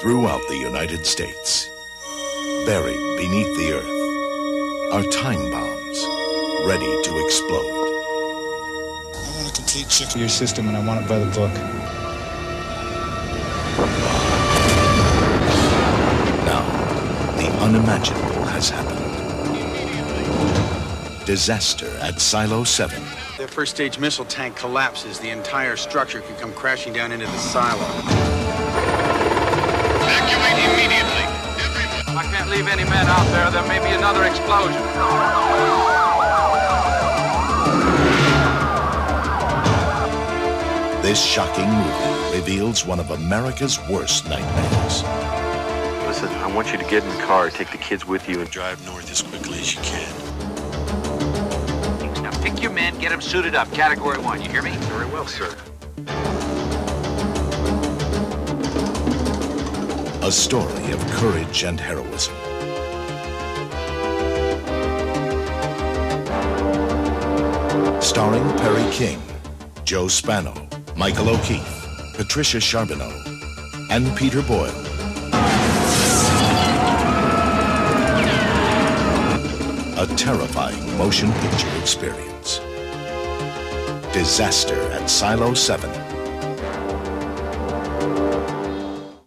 throughout the United States. Buried beneath the earth are time bombs ready to explode. I want a complete check of your system and I want it by the book. Now, the unimaginable has happened. Disaster at Silo 7. The first stage missile tank collapses. The entire structure could come crashing down into the silo. Evacuate immediately. I can't leave any men out there. There may be another explosion. This shocking movie reveals one of America's worst nightmares. Listen, I want you to get in the car, take the kids with you, and drive north as quickly as you can. Now pick your men, get them suited up. Category one. You hear me? Very well, sir. A story of courage and heroism. Starring Perry King, Joe Spano, Michael O'Keefe, Patricia Charbonneau, and Peter Boyle. A terrifying motion picture experience. Disaster at Silo 7